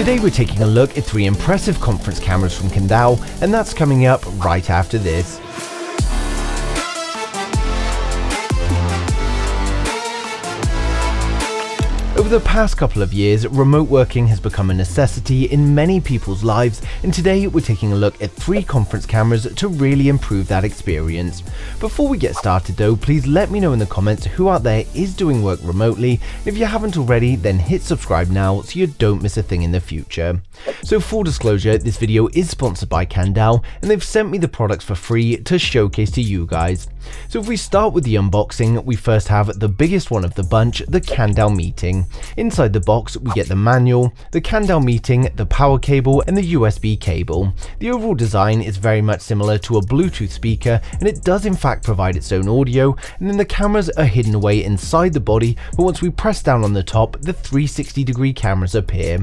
Today we're taking a look at three impressive conference cameras from Kandao, and that's coming up right after this. Over the past couple of years, remote working has become a necessity in many people's lives, and today we're taking a look at three conference cameras to really improve that experience. Before we get started though, please let me know in the comments who out there is doing work remotely, and if you haven't already, then hit subscribe now so you don't miss a thing in the future. So full disclosure, this video is sponsored by Kandao, and they've sent me the products for free to showcase to you guys. So if we start with the unboxing, we first have the biggest one of the bunch, the Kandao Meeting. Inside the box, we get the manual, the Kandao Meeting, the power cable, and the USB cable. The overall design is very much similar to a Bluetooth speaker, and it does in fact provide its own audio, and then the cameras are hidden away inside the body, but once we press down on the top, the 360 degree cameras appear.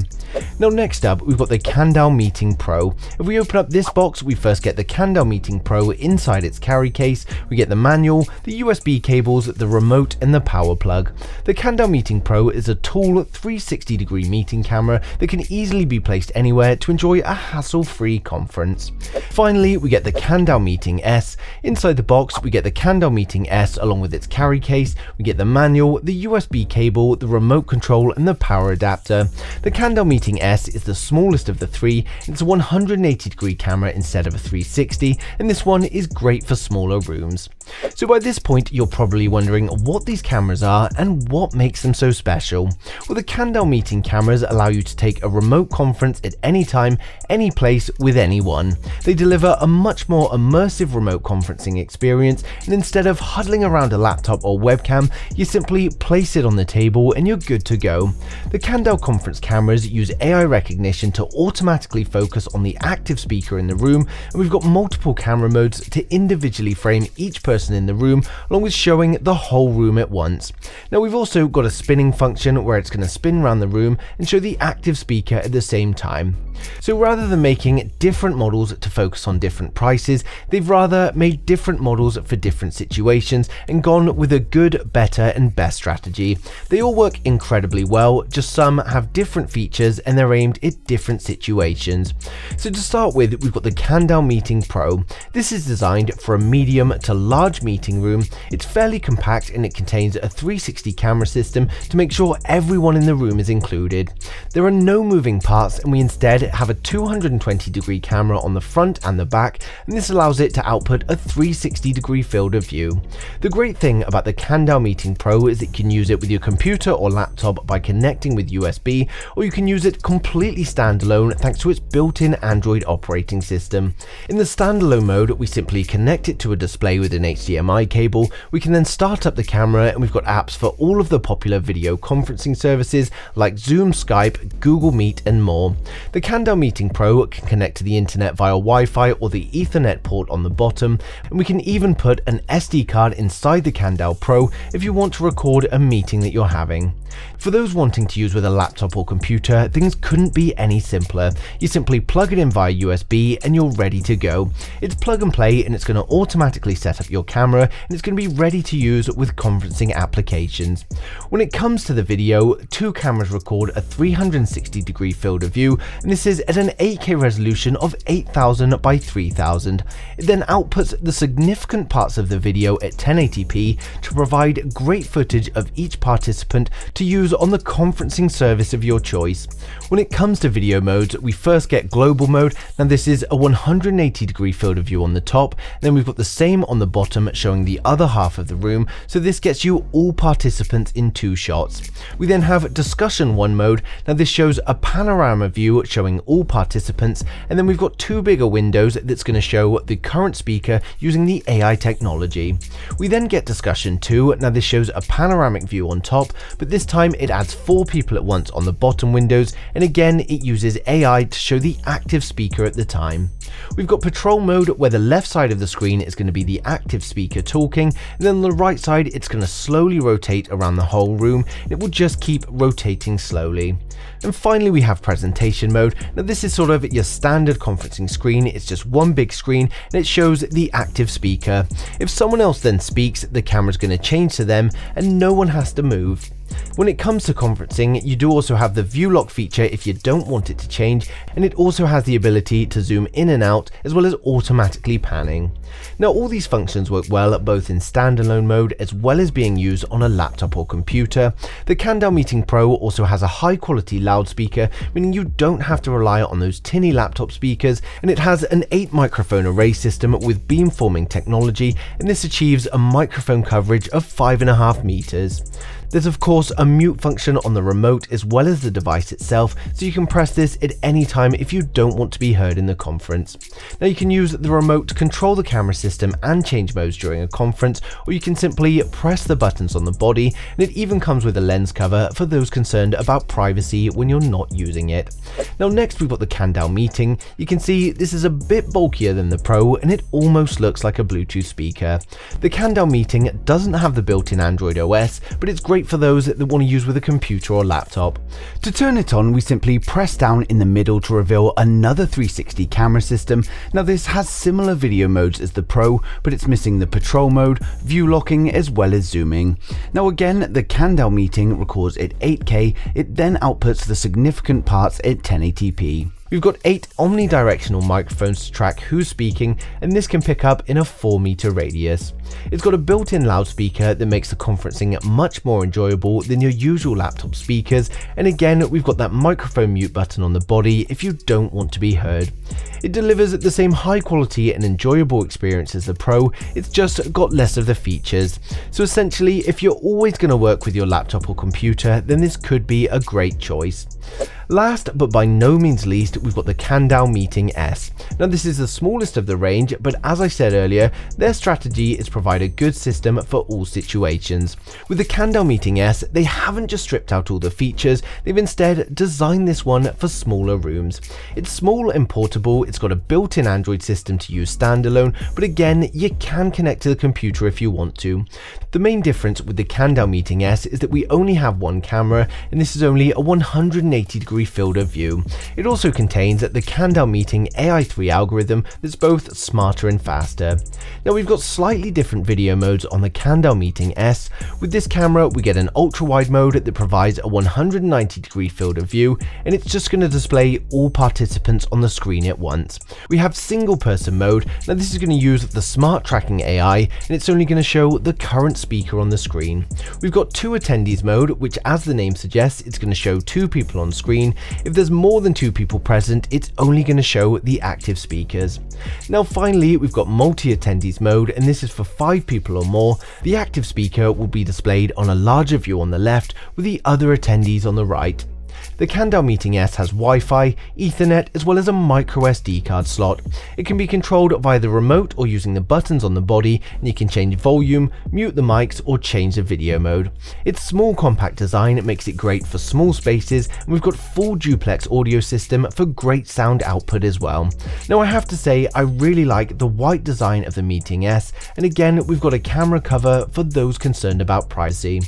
Now next up, we've got the Kandao Meeting Pro. If we open up this box, we first get the Kandao Meeting Pro inside its carry case, we get the manual, the USB cables, the remote, and the power plug. The Kandao Meeting Pro is a tall 360 degree meeting camera that can easily be placed anywhere to enjoy a hassle-free conference. Finally, we get the Kandao Meeting S. Inside the box, we get the Kandao Meeting S along with its carry case, we get the manual, the USB cable, the remote control, and the power adapter. The Kandao Meeting S is the smallest of the three, it's a 180 degree camera instead of a 360, and this one is great for smaller rooms. So by this point, you're probably wondering what these cameras are and what makes them so special. Well, the Kandao meeting cameras allow you to take a remote conference at any time, any place, with anyone. They deliver a much more immersive remote conferencing experience, and instead of huddling around a laptop or webcam, you simply place it on the table and you're good to go. The Kandao conference cameras use AI recognition to automatically focus on the active speaker in the room, and we've got multiple camera modes to individually frame each person in the room, along with showing the whole room at once. Now we've also got a spinning function where it's going to spin around the room and show the active speaker at the same time. So rather than making different models to focus on different prices, they've rather made different models for different situations and gone with a good, better and best strategy. They all work incredibly well, just some have different features and they're aimed at different situations. So to start with, we've got the Kandao Meeting Pro. This is designed for a medium to large meeting room. It's fairly compact and it contains a 360 camera system to make sure everyone in the room is included. There are no moving parts and we instead have a 220 degree camera on the front and the back, and this allows it to output a 360 degree field of view. The great thing about the Kandao Meeting Pro is you can use it with your computer or laptop by connecting with USB, or you can use it completely standalone thanks to its built-in Android operating system. In the standalone mode, we simply connect it to a display with an HDMI cable, we can then start up the camera and we've got apps for all of the popular video conferencing services like Zoom, Skype, Google Meet and more. The Kandao Meeting Pro can connect to the internet via Wi-Fi or the Ethernet port on the bottom, and we can even put an SD card inside the Kandao Pro if you want to record a meeting that you're having. For those wanting to use with a laptop or computer, things couldn't be any simpler. You simply plug it in via USB and you're ready to go. It's plug and play and it's going to automatically set up your camera and it's going to be ready to use with conferencing applications. When it comes to the video, two cameras record a 360 degree field of view and this is at an 8K resolution of 8000 by 3000. It then outputs the significant parts of the video at 1080p to provide great footage of each participant to use on the conferencing service of your choice. When it comes to video modes, we first get global mode, and this is a 180 degree field of view on the top, then we've got the same on the bottom showing the other half of the room, so this gets you all participants in two shots. We then have discussion one mode, now this shows a panorama view showing all participants, and then we've got two bigger windows that's going to show the current speaker using the AI technology. We then get discussion 2, now this shows a panoramic view on top, but this time it adds four people at once on the bottom windows, and again it uses AI to show the active speaker at the time. We've got patrol mode where the left side of the screen is going to be the active speaker talking, and then on the right side it's going to slowly rotate around the whole room, and it will just keep rotating slowly. And finally we have presentation mode. Now this is sort of your standard conferencing screen, it's just one big screen and it shows the active speaker. If someone else then speaks, the camera's going to change to them and no one has to move. When it comes to conferencing, you do also have the view lock feature if you don't want it to change, and it also has the ability to zoom in and out as well as automatically panning. Now all these functions work well both in standalone mode as well as being used on a laptop or computer. The Kandao Meeting Pro also has a high quality loudspeaker, meaning you don't have to rely on those tinny laptop speakers, and it has an 8 microphone array system with beamforming technology, and this achieves a microphone coverage of 5.5 meters. There's of course a mute function on the remote as well as the device itself, so you can press this at any time if you don't want to be heard in the conference. Now you can use the remote to control the camera system and change modes during a conference, or you can simply press the buttons on the body, and it even comes with a lens cover for those concerned about privacy when you're not using it. Now next we've got the Kandao Meeting. You can see this is a bit bulkier than the Pro and it almost looks like a Bluetooth speaker. The Kandao Meeting doesn't have the built-in Android OS, but it's great great for those that want to use with a computer or laptop. To turn it on, we simply press down in the middle to reveal another 360 camera system. Now this has similar video modes as the Pro, but it's missing the patrol mode, view locking, as well as zooming. Now again, the Kandao meeting records at 8K, it then outputs the significant parts at 1080p. We've got 8 omnidirectional microphones to track who's speaking and this can pick up in a 4 meter radius. It's got a built-in loudspeaker that makes the conferencing much more enjoyable than your usual laptop speakers and again we've got that microphone mute button on the body if you don't want to be heard. It delivers the same high quality and enjoyable experience as the Pro, it's just got less of the features. So essentially if you're always going to work with your laptop or computer then this could be a great choice. Last but by no means least, we've got the Kandao Meeting S. Now this is the smallest of the range, but as I said earlier, their strategy is to provide a good system for all situations. With the Kandao Meeting S, they haven't just stripped out all the features, they've instead designed this one for smaller rooms. It's small and portable, it's got a built-in Android system to use standalone, but again, you can connect to the computer if you want to. The main difference with the Kandao Meeting S is that we only have one camera, and this is only a 180 degree field of view. It also contains the Kandao Meeting AI3 algorithm that's both smarter and faster. Now we've got slightly different video modes on the Kandao Meeting S. With this camera we get an ultra wide mode that provides a 190 degree field of view and it's just going to display all participants on the screen at once. We have single person mode, now this is going to use the smart tracking AI and it's only going to show the current speaker on the screen. We've got two attendees mode which as the name suggests it's going to show two people on screen screen. If there's more than two people present, it's only going to show the active speakers. Now finally, we've got multi-attendees mode, and this is for five people or more. The active speaker will be displayed on a larger view on the left, with the other attendees on the right. The Kandao Meeting S has Wi-Fi, Ethernet, as well as a micro SD card slot. It can be controlled via the remote or using the buttons on the body, and you can change volume, mute the mics, or change the video mode. Its small compact design makes it great for small spaces, and we've got full duplex audio system for great sound output as well. Now I have to say, I really like the white design of the Meeting S, and again, we've got a camera cover for those concerned about privacy.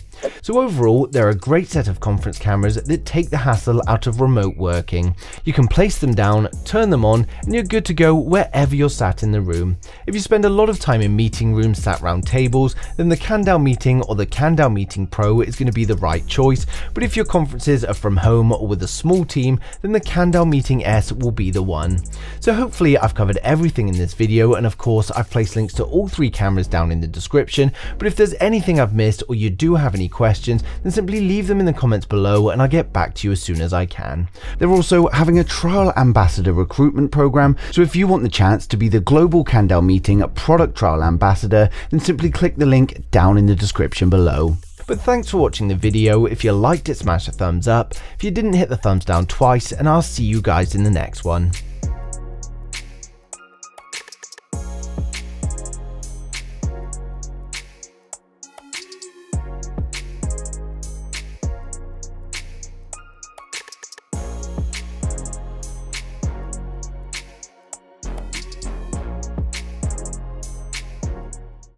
So overall, they're a great set of conference cameras that take the hassle out of remote working. You can place them down, turn them on, and you're good to go wherever you're sat in the room. If you spend a lot of time in meeting rooms sat round tables, then the Kandao Meeting or the Kandao Meeting Pro is going to be the right choice, but if your conferences are from home or with a small team, then the Kandao Meeting S will be the one. So hopefully I've covered everything in this video, and of course I've placed links to all three cameras down in the description, but if there's anything I've missed or you do have any questions, then simply leave them in the comments below and I'll get back to you as soon as I can. They're also having a trial ambassador recruitment program, so if you want the chance to be the global Kandao meeting product trial ambassador, then simply click the link down in the description below. But thanks for watching the video, if you liked it smash a thumbs up, if you didn't hit the thumbs down twice, and I'll see you guys in the next one.